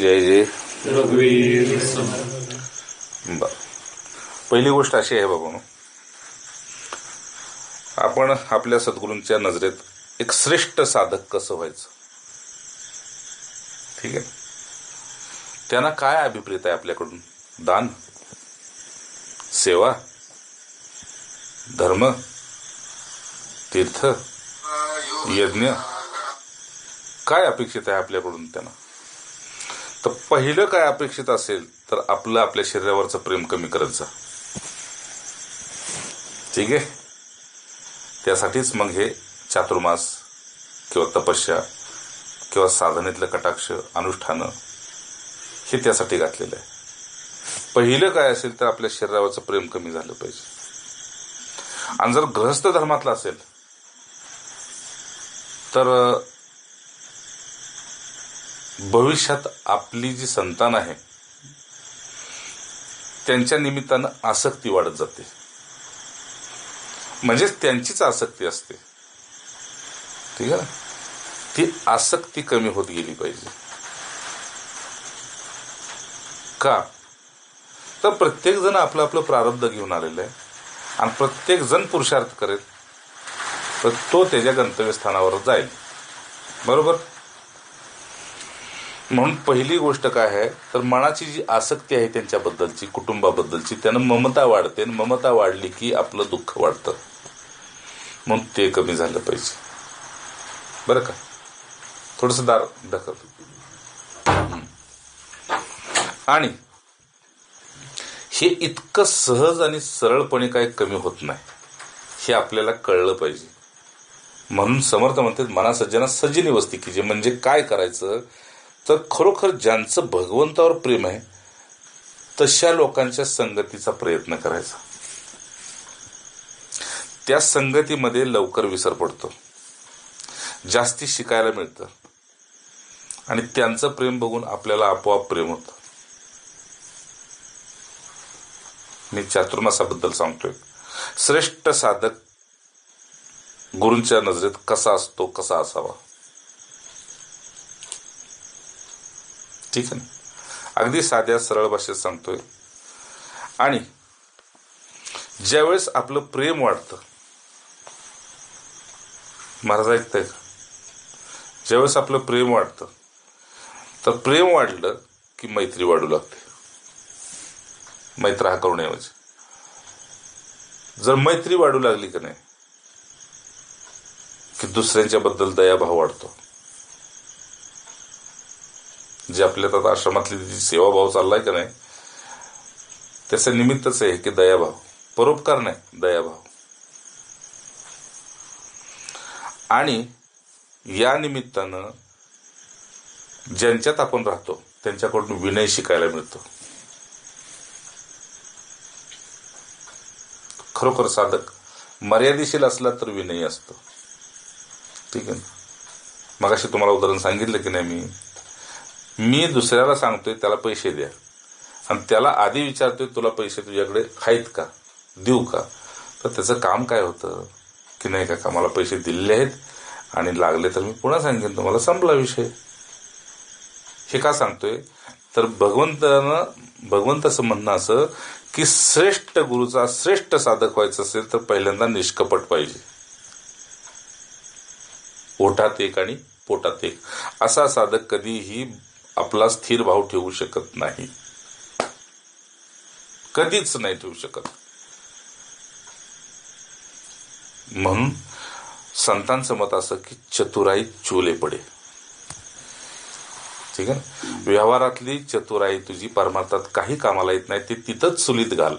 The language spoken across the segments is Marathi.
जय जय. रघुवीर बर पहिली गोष्ट अशी आहे बाबा. आपण आपल्या सद्गुरूंच्या नजरेत एक श्रेष्ठ साधक कसं व्हायचं? ठीक आहे? त्यांना काय अभिप्रेत आहे आपल्याकडून? दान? सेवा? धर्म? तीर्थ? यज्ञ? काय अपेक्षित आहे आपल्याकडून त्यांना? तर पहिलं काय अपेक्षित असेल तर आपलं आपल्या शरीरावरचं प्रेम कमी करत जा. ठीक आहे? त्यासाठीच मग हे चातुर्मास किंवा तपस्या किंवा साधनेतलं कटाक्ष अनुष्ठानं हे त्यासाठी घातलेलं आहे. पहिलं काय असेल तर आपल्या शरीरावरचं प्रेम कमी झालं पाहिजे. आणि जर गृहस्थ धर्मातलं असेल तर भविष्यात आपली जी संतान आहे त्यांच्या निमित्तानं आसक्ती वाढत जाते. म्हणजेच त्यांचीच आसक्ती असते. ठीक आहे ना? ती आसक्ती कमी होत गेली पाहिजे. का? तर प्रत्येक जण आपलं आपलं प्रारब्ध घेऊन आलेलं आहे. आणि प्रत्येक जण पुरुषार्थ करेल. तर तो त्याच्या गंतव्यस्थानावर जाईल. बरोबर? म्हणून पहिली गोष्ट काय आहे तर मनाची जी आसक्ती आहे त्यांच्याबद्दलची कुटुंबाबद्दलची त्यानं ममता वाढते आणि ममता वाढली की आपलं दुःख वाढतं. म्हणून ते कमी झालं पाहिजे. बरं का? थोडस दार ढकल. आणि हे इतकं सहज आणि सरळपणे काय कमी होत नाही हे आपल्याला कळलं पाहिजे. म्हणून समर्थ म्हणतात मना सज्जना सज्जनी वस्ती की जे म्हणजे काय करायचं तर खरोखर ज्यांचं भगवंतावर प्रेम आहे तशा लोकांच्या संगतीचा प्रयत्न करायचा. त्या संगतीमध्ये लवकर विसर पडतो. जास्ती शिकायला मिळतं. आणि त्यांचं प्रेम बघून आपल्याला आपोआप प्रेम होतं. मी चातुर्मासाबद्दल सांगतोय. श्रेष्ठ साधक गुरूंच्या नजरेत कसा असतो कसा असावा? ठीक आहे ना? अगदी साध्या सरळ भाषेत सांगतोय. आणि ज्यावेळेस आपलं प्रेम वाढतं महाराज ऐकतंय का? ज्यावेळेस आपलं प्रेम वाढतं तर प्रेम वाढलं की मैत्री वाढू लागते. मैत्र हा करुण्याऐवजी जर मैत्री वाढू लागली का नाही की दुसऱ्यांच्या बद्दल दयाभाव वाढतो. जे आपल्या आता आश्रमातली जी सेवाभाव चाललाय का नाही त्याचं निमित्तच आहे की दयाभाव. परोपकार नाही दयाभाव. आणि या निमित्तानं ज्यांच्यात आपण राहतो त्यांच्याकडून विनय शिकायला मिळतो. खरोखर साधक. मर्यादेशील असला तर विनयी असतो. ठीक आहे मग अशी तुम्हाला उदाहरण सांगितलं की नाही मी? मी दुसऱ्याला सांगतोय त्याला पैसे द्या. आणि त्याला आधी विचारतोय तुला पैसे तुझ्याकडे आहेत का? देऊ का? तर त्याचं काम काय होतं? की नाही का मला पैसे दिलेले आहेत आणि लागले तर मी पुन्हा सांगेन तुम्हाला. संपला विषय. हे का सांगतोय? तर भगवंतानं भगवंताचं म्हणणं असं की श्रेष्ठ गुरुचा श्रेष्ठ साधक व्हायचं असेल तर पहिल्यांदा निष्कपट पाहिजे. ओठात एक आणि पोटात एक. असा साधक कधीही आपला स्थिर भाव ठेवू शकत नाही. कधीच नाही ठेवू शकत. म्हणून संतांचं मत असं की चतुराई चोले पडे. ठीक आहे? व्यवहारातली चतुराई तुझी परमार्थात काही कामाला येत नाही ते तिथंच चुलीत घाल.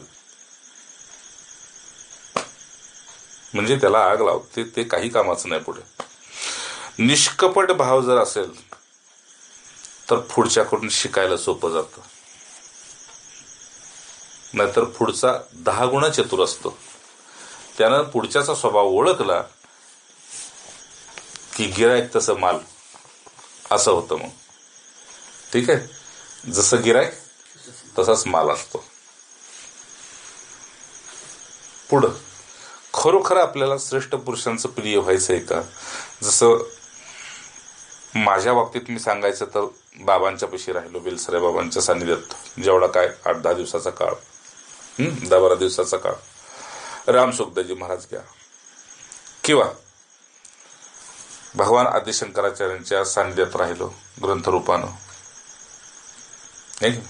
म्हणजे त्याला आग लावते ते काही कामाचं नाही पुढे. निष्कपट भाव जर असेल तर पुढच्याकडून शिकायला सोपं जातं. नाहीतर पुढचा दहा गुणा चतुर असतो. त्यानं पुढच्याचा स्वभाव ओळखला की गिरायक तसं माल. असं होतं मग. ठीक आहे? जसं गिरायक तसाच माल असतो. पुढं. खरोखर आपल्याला श्रेष्ठ पुरुषांचं प्रिय व्हायचं आहे का? जसं माझ्या बाबतीत मी सांगायचं तर बाबांच्या पशी राहिलो बेलसरे बाबांच्या सानिध्यात जेवढा काय आठ दहा दिवसाचा काळ. दहा बारा दिवसाचा काळ. राम सुखदाजी महाराज घ्या. किंवा भगवान आदिशंकराचार्यांच्या सानिध्यात राहिलो ग्रंथरूपानं. नाही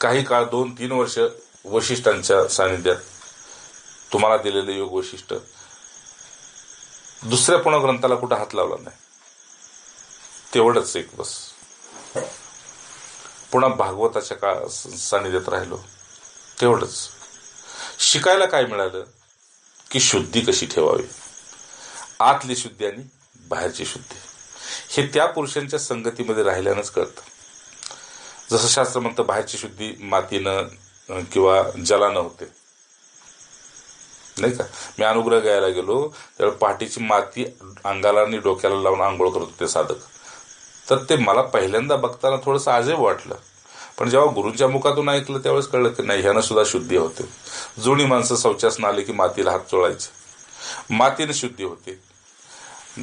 काही काळ दोन तीन वर्ष वशिष्ठांच्या सानिध्यात तुम्हाला दिलेलं योग वशिष्ठ दुसऱ्या पुन्हा ग्रंथाला कुठं हात लावला नाही? तेवढंच एक बस. पुन्हा भागवताच्या का सानिध्यात राहिलो. तेवढंच. शिकायला काय मिळालं? की शुद्धी कशी ठेवावी? आतली शुद्धी आणि बाहेरची शुद्धी. हे त्या पुरुषांच्या संगतीमध्ये राहिल्यानंच कळतं. जसं शास्त्र म्हणतं बाहेरची शुद्धी मातीनं किंवा जलानं होते. नाही का? मी अनुग्रह घ्यायला गेलो त्यावेळी पहाटेची माती अंगाला आणि डोक्याला लावून आंघोळ करत होते साधक. तर ते मला पहिल्यांदा बघताना थोडंसं आजही वाटलं. पण जेव्हा गुरूंच्या मुखातून ऐकलं त्यावेळेस कळलं की नाही ह्यानं सुद्धा शुद्धी होते. जुनी माणसं शौचासनं आली की मातीला हात चोळायचे मातीनं शुद्धी होते.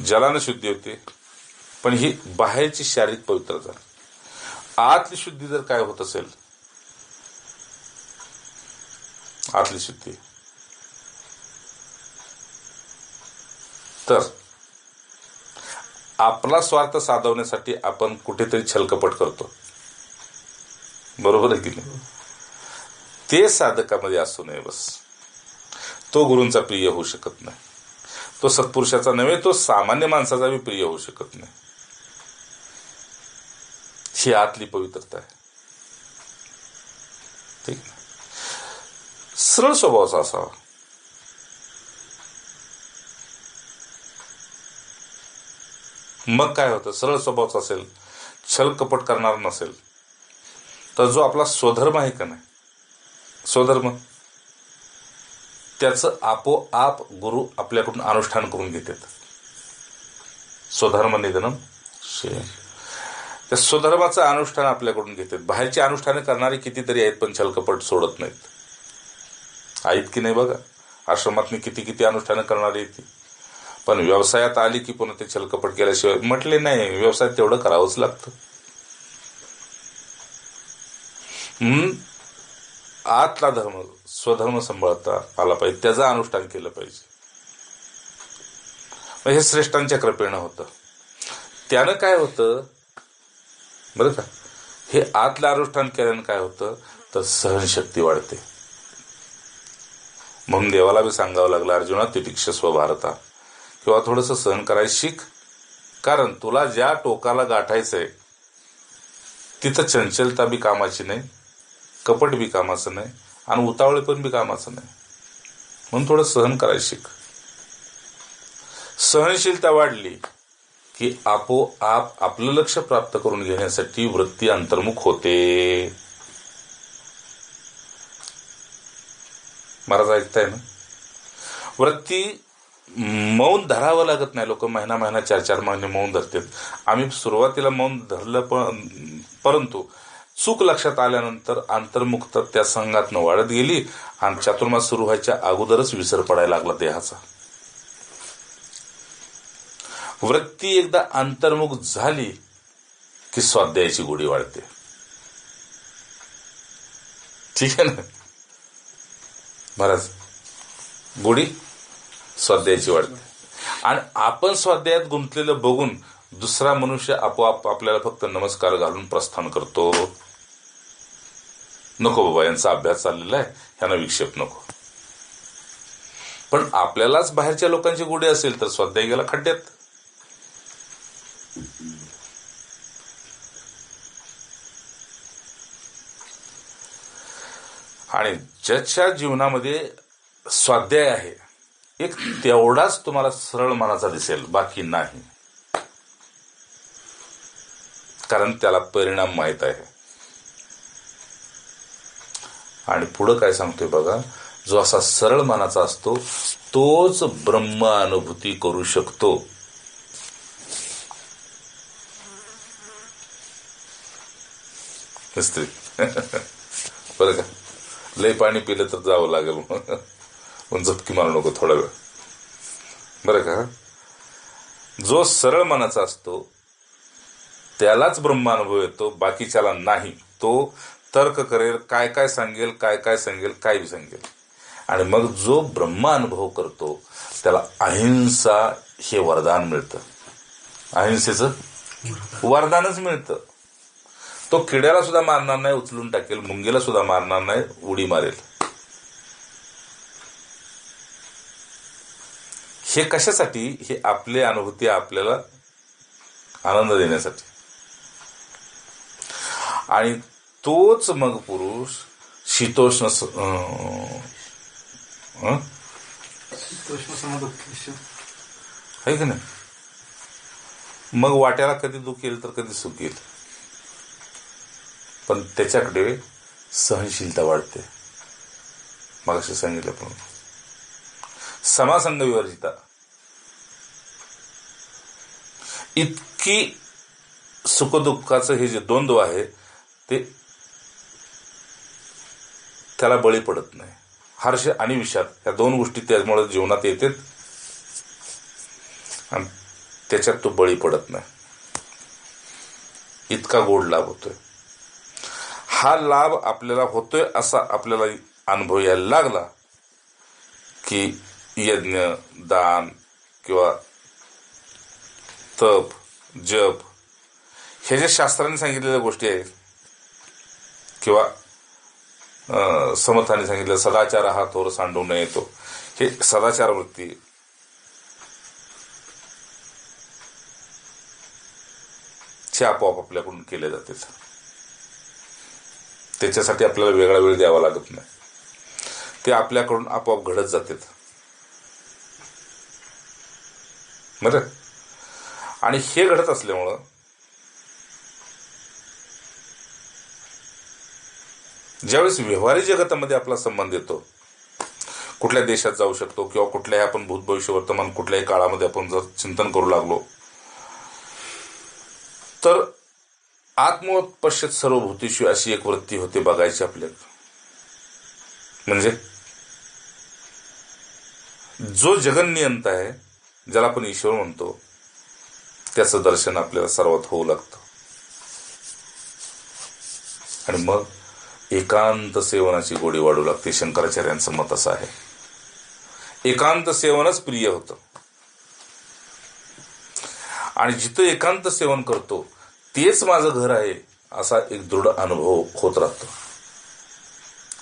जलानं शुद्धी होते. पण ही बाहेरची शारीरिक पवित्रता. आतली शुद्धी जर काय होत असेल आतली शुद्धी. तर आपला स्वार्थ साधवण्यासाठी आपण कुठेतरी छलकपट करतो. बरोबर आहे की नाही? ते साधकामध्ये असू नये बस. तो गुरूंचा प्रिय होऊ शकत नाही. तो सत्पुरुषाचा नव्हे तो सामान्य माणसाचा बी प्रिय होऊ शकत नाही. ही आतली पवित्रता आहे. ठीक सरळ स्वभावाचा असावा. मग काय होतं? सरळ स्वभावचा असेल छल कपट करणार नसेल. तर जो आपला स्वधर्म आहे का नाही? स्वधर्म. त्याचं आपोआप गुरु आपल्याकडून अनुष्ठान करून घेतात. स्वधर्म निधनम शे. त्या स्वधर्माचं अनुष्ठान आपल्याकडून घेतात. बाहेरची अनुष्ठाने करणारे कितीतरी आहेत पण छलकपट सोडत नाहीत. आहेत की नाही बघा? आश्रमातनी किती किती अनुष्ठानं करणारी आहेत ती. पण व्यवसायात आली की पुन्हा ते छलकपट केल्याशिवाय म्हटले नाही व्यवसायात तेवढं करावंच लागतं. आतला धर्म स्वधर्म सांभाळता आला पाहिजे त्याचं अनुष्ठान केलं पाहिजे. हे श्रेष्ठांच्या कृपेनं होतं. त्यानं काय होतं? बरं का? हे आतलं अनुष्ठान केल्यानं काय होतं? तर सहनशक्ती वाढते. म्हणून देवाला बी सांगावं लागलं अर्जुना तितिक्षस्व भारता. किंवा थोडंसं सहन करायला शिक. कारण तुला ज्या टोकाला गाठायचंय तिथं चंचलता बी कामाची नाही कपट बी कामाचं नाही आणि उतावळे पण बी कामाचं नाही. म्हणून थोडं सहन करायला शिक. सहनशीलता वाढली की आपोआप आपलं लक्ष प्राप्त करून घेण्यासाठी वृत्ती अंतर्मुख होते. महाराज ऐकताय ना? वृत्ती मौन धरावं लागत नाही. लोक महिना महिना चार चार महिने मौन धरतात. आम्ही सुरुवातीला मौन धरलं पण परंतु चूक लक्षात आल्यानंतर अंतर्मुखता त्या संघातनं वाढत गेली आणि चातुर्मास सुरू व्हायच्या अगोदरच विसर पडायला लागला देहाचा. वृत्ती एकदा अंतर्मुख झाली की स्वाध्यायाची गोडी वाढते. ठीक आहे ना? महाराज गोडी स्वाध्यायाची वाढते आणि आपण स्वाध्यायात गुंतलेलं बघून दुसरा मनुष्य आपोआप आपल्याला फक्त नमस्कार घालून प्रस्थान करतो. नको बाबा यांचा अभ्यास चाललेला आहे. ह्यांना विक्षेप नको. पण आपल्यालाच बाहेरच्या लोकांची गोडी असेल तर स्वाध्याय गेला खड्ड्यात. आणि ज्याच्या जीवनामध्ये स्वाध्याय आहे एक तेवढाच तुम्हाला सरळ मनाचा दिसेल बाकी नाही. कारण त्याला परिणाम माहीत आहे. आणि पुढं काय सांगतोय बघा जो असा सरळ मनाचा असतो तोच ब्रह्म अनुभूती करू शकतो. मिस्त्री बरं का? लय पाणी पिलं तर जावं लागेल पण झपकी मारू नको थोडा वेळ बरं का जो सरळ मनाचा असतो त्यालाच ब्रह्मानुभव येतो बाकीच्याला नाही तो तर्क करेल काय काय सांगेल काय काय सांगेल काय बी सांगेल आणि मग जो ब्रह्मा अनुभव करतो त्याला अहिंसा हे वरदान मिळतं अहिंसेचं वरदानच मिळतं तो किड्याला सुद्धा मारणार नाही उचलून टाकेल मुंगीला सुद्धा मारणार नाही उडी मारेल हे कशासाठी? हे आपले अनुभूती आपल्याला आनंद देण्यासाठी. आणि तोच मग पुरुष शीतोष्ण स- आहे की नाही? मग वाट्याला कधी दुख येईल तर कधी सुख येईल. पण त्याच्याकडे सहनशीलता वाढते. मग असे सांगितलं पण समासंग विवर्जिता। इतकी सुखदुःखाचं हे जे द्वंद्व आहे ते त्याला बळी पडत नाही. हर्ष आणि विषाद या दोन गोष्टी त्यामुळे जीवनात येतात. आणि त्याच्यात तो बळी पडत नाही. इतका गोड लाभ होतोय. हा लाभ आपल्याला होतोय असा आपल्याला अनुभव यायला लागला की यज्ञ दान किंवा तप जप. हे जे शास्त्राने सांगितलेल्या गोष्टी आहेत किंवा समर्थाने सांगितलं सदाचार हा थोर सांडू नये येतो. हे सदाचार वृत्ती. चे आपोआप आपल्याकडून केले जातील त्याच्यासाठी आपल्याला वेगळा वेळ द्यावा लागत नाही. ते आपल्याकडून आपोआप घडत जातात बरं आणि हे घडत असल्यामुळं ज्यावेळेस व्यवहारी जगतामध्ये आपला संबंध येतो कुठल्या देशात जाऊ शकतो किंवा कुठल्याही आपण भूत भविष्य वर्तमान कुठल्याही काळामध्ये आपण जर चिंतन करू लागलो तर आत्मोत्पश्यत सर्व भूतीशी अशी एक वृत्ती होते बघायची आपल्याला. म्हणजे? जो जगन्नियंत आहे ज्याला आपण ईश्वर म्हणतो त्याचं दर्शन आपल्याला सर्वात होऊ लागतं. आणि मग एकांत सेवनाची गोडी वाढू लागते. शंकराचार्यांचं मत असं आहे. एकांत सेवनच प्रिय होतं. आणि जिथं एकांत सेवन करतो तेच माझं घर आहे असा एक दृढ अनुभव होत राहतो.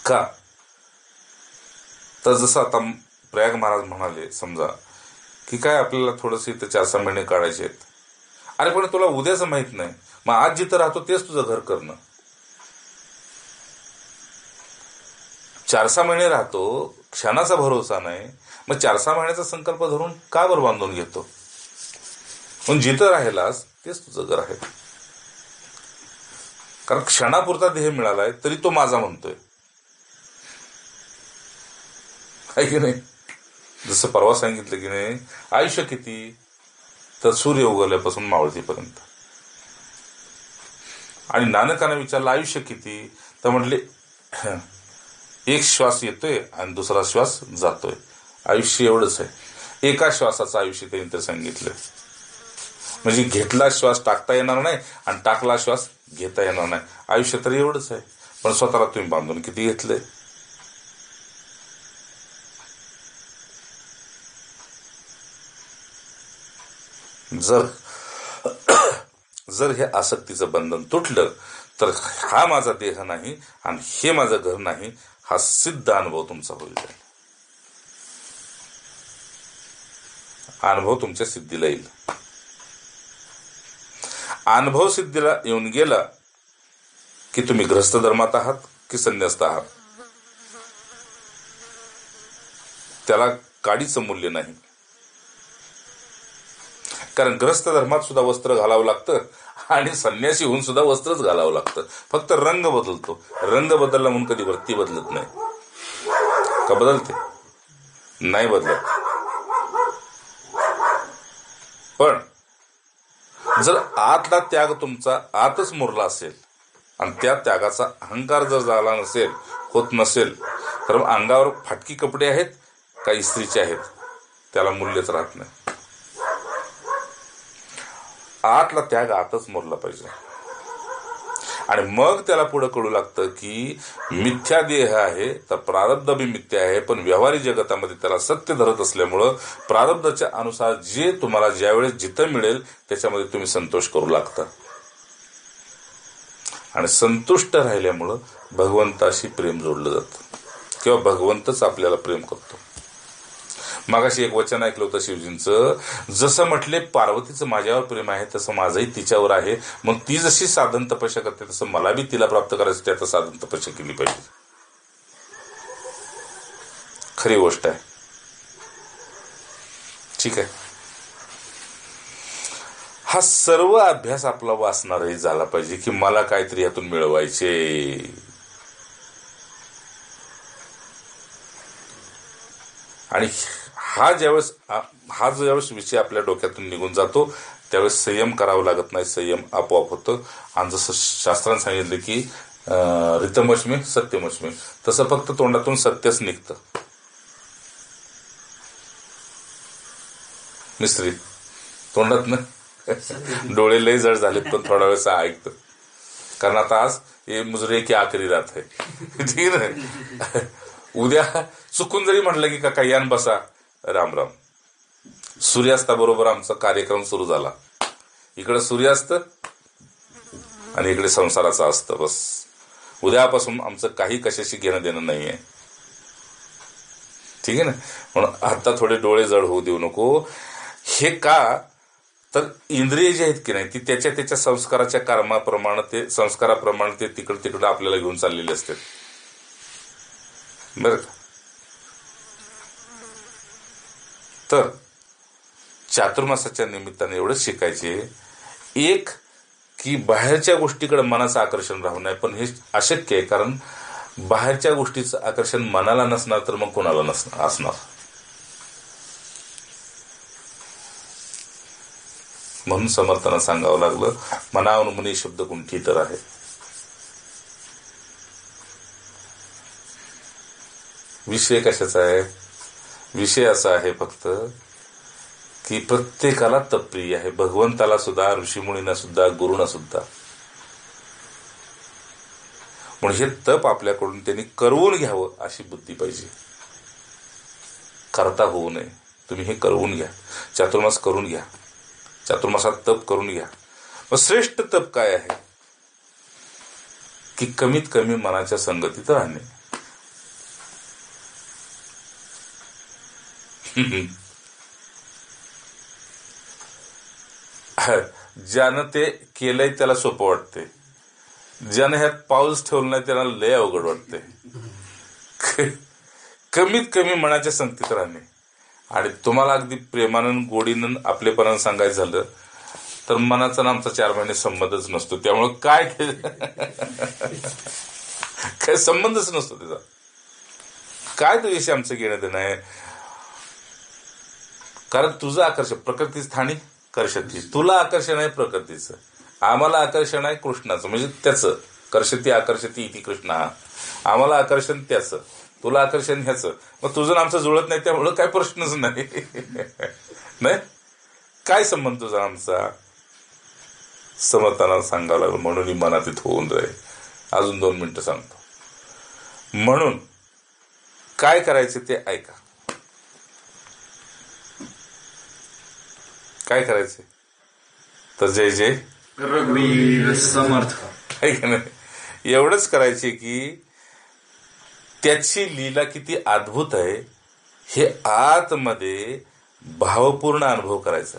का? तर जसं आता प्रयाग महाराज म्हणाले समजा की काय आपल्याला थोडंसं इथं चार सहा महिने काढायचे आहेत? अरे पण तुला उद्याचं माहीत नाही. मग आज जिथं राहतो तेच तुझं घर करणं. चार सहा महिने राहतो क्षणाचा भरोसा नाही. मग चार सहा महिन्याचा संकल्प धरून का बरं बांधून घेतो? पण जिथं राहिलास तेच तुझं घर आहे. कारण क्षणापुरता देह मिळालाय तरी तो माझा म्हणतोय. आहे की नाही? जसं परवा सांगितलं की नाही आयुष्य किती? तर सूर्य उगवल्यापासून मावळतीपर्यंत. आणि नानकानं विचारलं आयुष्य किती? तर म्हटले एक श्वास येतोय आणि दुसरा श्वास जातोय. आयुष्य एवढंच आहे. एका श्वासाचं आयुष्य त्यांनी तर सांगितलं म्हणजे घेतला श्वास टाकता येणार नाही आणि टाकला श्वास घेता येणार नाही. आयुष्य तर एवढंच आहे. पण स्वतःला तुम्ही बांधून किती घेतलंय? जर जर हे आसक्तीचं बंधन तुटलं तर हा माझा देह नाही आणि हे माझं घर नाही हा सिद्ध अनुभव तुमचा होईल. अनुभव तुमच्या सिद्धीला येईल. अनुभव सिद्धीला येऊन गेला की तुम्ही ग्रस्त धर्मात आहात की संन्यस्त आहात? त्याला काडीचं मूल्य नाही. कारण ग्रस्त धर्मात सुद्धा वस्त्र घालावं लागतं आणि संन्यासी होऊन सुद्धा वस्त्रच घालावं लागतं. फक्त रंग बदलतो. रंग बदलला म्हणून कधी वृत्ती बदलत नाही. का बदलते? नाही बदलत. पण जर आतला त्याग तुमचा आतच मुरला असेल आणि त्या त्यागाचा अहंकार जर झाला नसेल होत नसेल तर मग अंगावर फाटकी कपडे आहेत का इस्त्रीचे आहेत? त्याला मूल्यच राहत नाही. आतला त्याग आतच मोरला पाहिजे. आणि मग त्याला पुढे कळू लागतं की मिथ्या देह आहे तर प्रारब्ध बी मिथ्या आहे पण व्यवहारी जगतामध्ये त्याला सत्य धरत असल्यामुळं प्रारब्धाच्या अनुसार जे तुम्हाला ज्यावेळेस जिथं मिळेल त्याच्यामध्ये तुम्ही संतोष करू लागता. आणि संतुष्ट राहिल्यामुळं भगवंताशी प्रेम जोडलं जातं. किंवा भगवंतच आपल्याला प्रेम करतो. मागाशी एक वचन ऐकलं होतं शिवजींचं. जसं म्हटले पार्वतीचं माझ्यावर प्रेम आहे तसं माझंही तिच्यावर आहे. मग ती जशी साधन तपस्या करते तसं मला बी तिला प्राप्त करायचं आता साधन तपस्या केली पाहिजे. खरी गोष्ट आहे. ठीक आहे. हा सर्व अभ्यास आपला वाचणारही झाला पाहिजे की मला काहीतरी यातून मिळवायचे. आणि हा ज्यावेळेस हा ज्यावेळेस विषय आपल्या डोक्यातून निघून जातो त्यावेळेस संयम करावा लागत नाही संयम आपोआप होतं. आणि जसं शास्त्रानं सांगितलं की रितमश्मी सत्यमश्मी तसं फक्त तोंडातून सत्यच निघतं. मिस्त्री तोंडात ना डोळे लय जड झालेत पण थोडा वेळ ऐकतो. कारण आता आज हे मुजरे की आखरी रात आहे. ठीक आहे. उद्या चुकून जरी म्हटलं की काका यान बसा. राम राम. सूर्यास्ताबरोबर आमचा कार्यक्रम सुरू झाला. इकडे सूर्यास्त आणि इकडे संसाराचं असतं बस. उद्यापासून आमचं काही कशाशी घेणं देणं नाहीये. ठीक आहे ना? म्हणून आता थोडे डोळे जड होऊ देऊ नको. हे का? तर इंद्रिय जे आहेत की नाही ती त्याच्या त्याच्या संस्काराच्या कर्माप्रमाणे ते संस्काराप्रमाणे ते तिकडं तिकडं आपल्याला घेऊन चाललेले असते बर का? तर चातुर्मासाच्या निमित्ताने एवढंच शिकायचे एक की बाहेरच्या गोष्टीकडे मनाचं आकर्षण राहू नये. पण हे अशक्य आहे कारण बाहेरच्या गोष्टीचं आकर्षण मनाला नसणार तर मग कोणाला नसणार असणार? म्हणून समर्थांना सांगावं लागलं मनावनुमनी शब्द कुंठी तर आहे. विषय कशाचा आहे? विषय असा आहे फक्त की प्रत्येकाला तप्रिय आहे. भगवंताला सुद्धा ऋषीमुनींना सुद्धा गुरुना सुद्धा. म्हणून हे तप आपल्याकडून त्यांनी करवून घ्यावं अशी बुद्धी पाहिजे. करता होऊ नये. तुम्ही हे करवून घ्या. चातुर्मास करून घ्या. चातुर्मासात तप करून घ्या. मग श्रेष्ठ तप काय आहे? की कमीत कमी मनाच्या संगतीत राहणे. ज्यानं ते केलंय त्याला सोपं वाटते ज्यानं ह्यात पाऊस ठेवलं नाही त्याला लय अवघड वाटते कमीत कमी मनाच्या संगतीत राहणे. आणि तुम्हाला अगदी प्रेमानं गोडीनं आपलेपणानं सांगायचं झालं तर मनाचा आमचा चार महिने संबंधच नसतो. त्यामुळं काय काय संबंधच नसतो त्याचा. काय तुझ्याशी आमचं घेणं देणं आहे? कारण तुझं आकर्षण प्रकृती स्थानी कर्षती. तुला आकर्षण आहे प्रकृतीचं. आम्हाला आकर्षण आहे कृष्णाचं म्हणजे त्याचं. कर्षती आकर्षती इति कृष्ण. हा आम्हाला आकर्षण त्याचं. तुला आकर्षण ह्याचं. मग तुझं आमचं जुळत नाही त्यामुळं काय प्रश्नच नाही. नाही? काय संबंध तुझा आमचा? समर्थाना सांगावं लागलं म्हणून मनात इथं होऊन जाईल. अजून दोन मिनिटं सांगतो. म्हणून काय करायचं ते ऐका. काय करायचे? तर जय जय. रघुवीर समर्थ. आहे नाही? एवढंच करायचे की त्याची लीला किती अद्भुत आहे हे आतमध्ये भावपूर्ण अनुभव करायचा.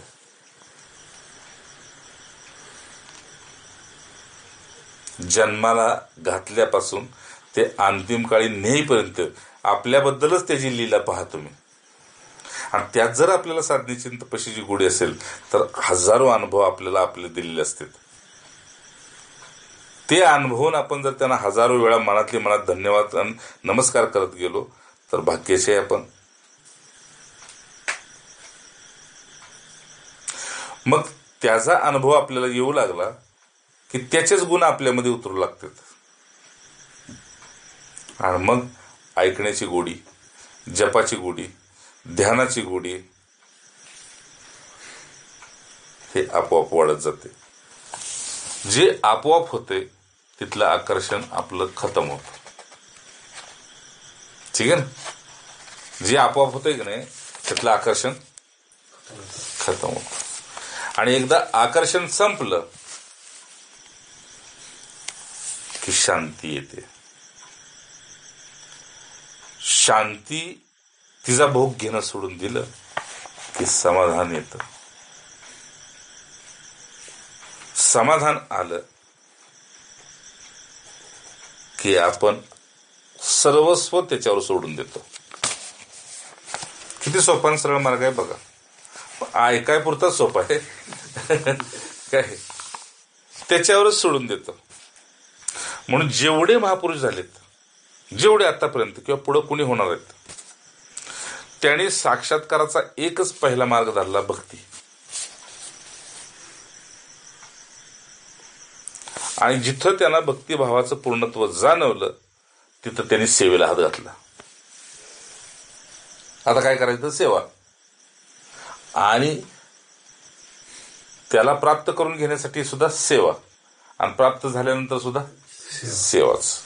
जन्माला घातल्यापासून ते अंतिम काळी नेईपर्यंत आपल्याबद्दलच त्याची लीला पहा तुम्ही. आणि त्यात जर आपल्याला साधनेची तपशीची गोडी असेल तर हजारो अनुभव आपल्याला आपले दिलेले असतात ते अनुभवून आपण जर त्यांना हजारो वेळा मनातली मनात धन्यवाद नमस्कार करत गेलो तर भाग्याचे आपण. मग त्याचा अनुभव आपल्याला येऊ लागला की त्याचेच गुण आपल्यामध्ये उतरू लागतात. आणि मग ऐकण्याची गोडी जपाची गोडी ध्यानाची गोडी हे आपोआप वाढत जाते. जे आपोआप होते तिथलं आकर्षण आपलं खतम होतं. ठीक आहे ना? जे आपोआप होते की नाही तिथलं आकर्षण खतम होत. आणि एकदा आकर्षण संपलं की शांती येते. शांती तिचा भोग घेणं सोडून दिलं की समाधान येतं. समाधान आलं की आपण सर्वस्व त्याच्यावर सोडून देतो. किती सोपा सरळ मार्ग आहे बघा. ऐकाय पुरता सोपा आहे. काय? त्याच्यावरच सोडून देतो. म्हणून जेवढे महापुरुष झालेत जेवढे आतापर्यंत किंवा पुढे कुणी होणार आहेत त्यांनी साक्षात्काराचा एकच पहिला मार्ग धरला भक्ती. आणि जिथं त्यांना भक्तिभावाचं पूर्णत्व जाणवलं तिथं त्यांनी सेवेला हात घातला. आता काय करायचं? सेवा. आणि त्याला प्राप्त करून घेण्यासाठी सुद्धा सेवा. आणि प्राप्त झाल्यानंतर सुद्धा सेवाच.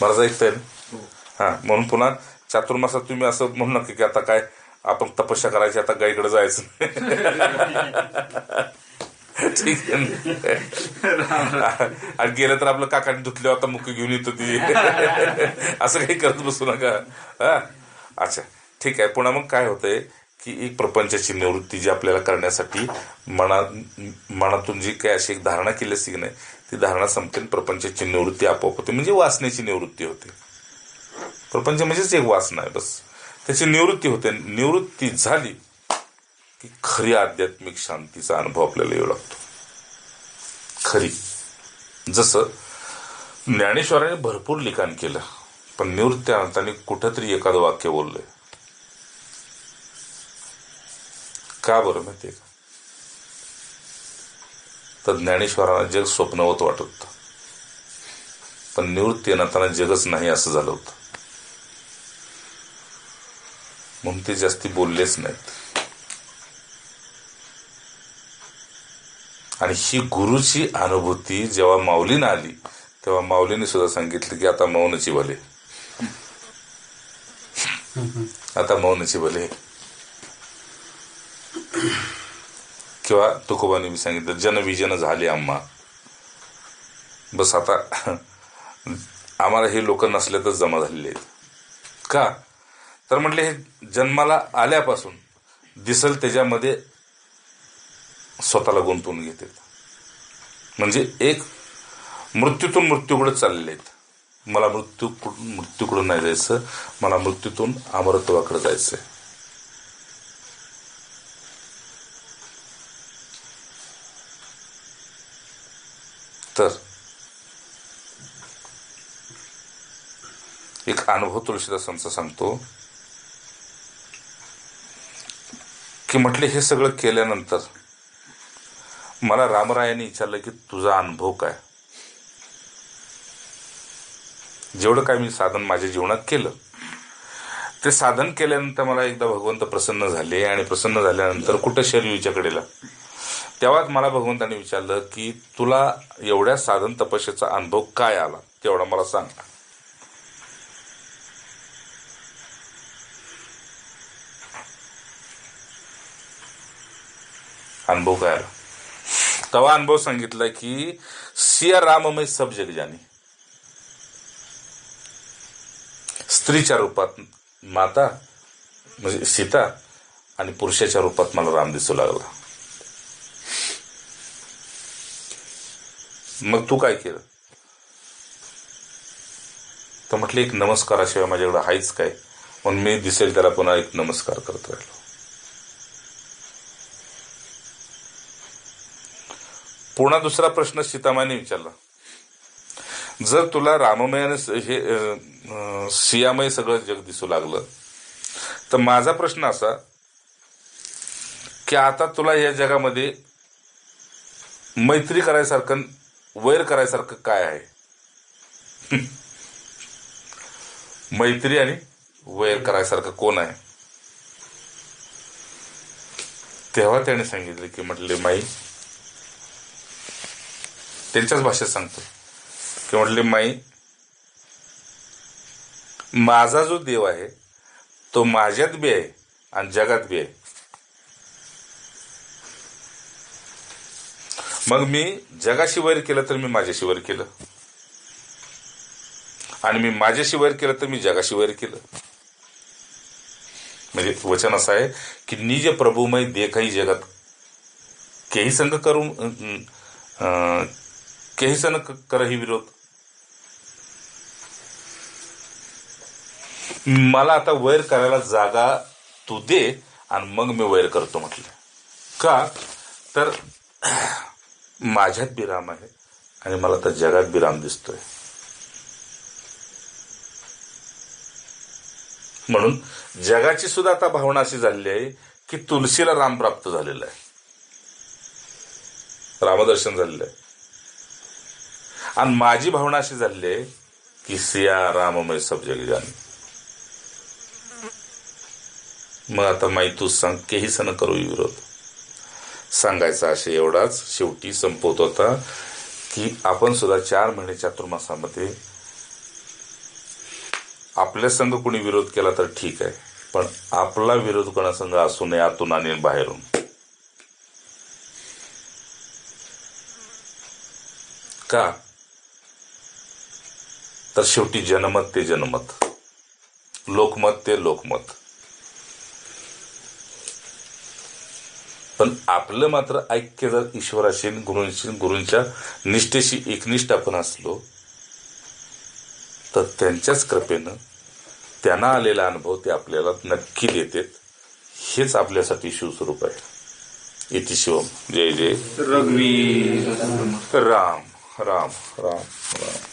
मला ऐकताय ना? हा म्हणून पुन्हा चातुर्मासात तुम्ही असं म्हणू नका की आता काय आपण तपस्या करायची आता गाईकडे जायचं. ठीक आणि गेलं तर आपलं काकाने धुतले आता मुख घेऊन येतो ती. असं काही करत बसू नका. हा? अच्छा. ठीक आहे. पुन्हा मग काय होतंय की एक प्रपंचाची निवृत्ती जी आपल्याला करण्यासाठी मना मनातून जी काही अशी एक धारणा केली असती की नाही ती धारणा संपते प्रपंचाची निवृत्ती आपोआप होते. म्हणजे वाचण्याची निवृत्ती होते. प्रपंच म्हणजेच एक वासना आहे बस. त्याची निवृत्ती होते. निवृत्ती झाली की खरी आध्यात्मिक शांतीचा अनुभव आपल्याला येऊ लागतो. खरी. जसं ज्ञानेश्वराने भरपूर लिखाण केलं पण निवृत्ती आणताना कुठंतरी एखादं वाक्य बोललंय. का बरं माहिती का? तर ज्ञानेश्वरांना जग स्वप्नवत वाटत होतं. पण निवृत्ती आणताना जगच नाही असं झालं होतं. म्हणून ते जास्ती बोललेच नाहीत. आणि ही गुरुची अनुभूती जेव्हा माऊलीनं आली तेव्हा माऊलीने सुद्धा सांगितलं की आता मौनची भले आता मौनची भले किंवा तुकोबाने मी सांगितलं जनविजन झाले आम्हा. बस आता आम्हाला हे लोक नसले तर जमा झालेले आहेत. का? तर म्हटले हे जन्माला आल्यापासून दिसल त्याच्यामध्ये स्वतःला गुंतवून घेतात म्हणजे एक मृत्यूतून मृत्यूकडे चाललेले आहेत. मला मृत्यू मृत्यूकडून नाही जायचं मला मृत्यूतून अमरत्वाकडे जायचंय. तर एक अनुभव तुळशीदासांचा सांगतो की म्हटले हे सगळं केल्यानंतर मला रामरायाने विचारलं की तुझा अनुभव काय? जेवढं काय मी साधन माझ्या जीवनात केलं ते साधन केल्यानंतर मला एकदा भगवंत प्रसन्न झाले आणि प्रसन्न झाल्यानंतर कुठं शरीर कडेला? तेव्हाच मला भगवंताने विचारलं की तुला एवढ्या साधन तपस्येचा अनुभव काय आला? तेवढा मला सांग. अनुभव. काय आला तवा अनुभव सांगितला की सिया राममय सब जग जानी. स्त्रीच्या रूपात माता म्हणजे सीता आणि पुरुषाच्या रूपात मला राम दिसू लागला. मग तू काय केलं? तर म्हटलं एक नमस्काराशिवाय माझ्याकडे आहेच काय? म्हणून मी दिसेल त्याला पुन्हा एक नमस्कार करत राहिलो पुन्हा दुसरा प्रश्न सीतामाने विचारला. जर तुला राममयाने हे सियामय सगळं जग दिसू लागलं तर माझा प्रश्न असा की आता तुला या जगामध्ये मैत्री करायसारखं वैर करायसारखं काय आहे? मैत्री आणि वैर करायसारखं कोण आहे? तेव्हा त्याने सांगितले की म्हटले माई त्यांच्याच भाषेत सांगतो. की म्हटले माई माझा जो देव आहे तो माझ्यात बी आहे आणि जगात बी आहे. मग मी जगाशी वैर केलं तर मी माझ्याशी वैर केलं. आणि मी माझ्याशी वैर केलं तर मी जगाशी वैर केलं. म्हणजे वचन असं आहे की निज प्रभुमय देखही जगत केही संघ करू अं, केही करही विरोध. मला आता वैर करायला जागा तू दे आणि मग मी वैर करतो म्हटलं. का? तर माझ्यात बिराम आहे आणि मला आता जगात बिराम दिसतोय. म्हणून जगाची सुद्धा आता भावना अशी झालेली आहे की तुलसीला राम प्राप्त झालेला आहे. रामदर्शन झालेलं आहे. आणि माझी भावना अशी झाली आहे की सिया राममय सब जग मग आता माई तू सांग केही सण करू विरोध. सांगायचा असे एवढाच. शेवटी संपवत होता की आपण सुद्धा चार महिने चातुर्मासामध्ये आपल्या संघ कोणी विरोध केला तर ठीक आहे पण आपला विरोध कोणासंघ असू नये आतून आणि बाहेरून. का? तर शेवटी जनमत ते जनमत. लोकमत ते लोकमत. पण आपलं मात्र ऐक्य जर ईश्वराशी गुरूंशी गुरूंच्या निष्ठेशी एकनिष्ठ आपण असलो तर त्यांच्याच कृपेनं त्यांना आलेला अनुभव ते आपल्याला नक्की देतात. हेच आपल्यासाठी शिवस्वरूप आहे. इति शिवम. जय जय. रघुवीर. समर्थ राम राम राम राम.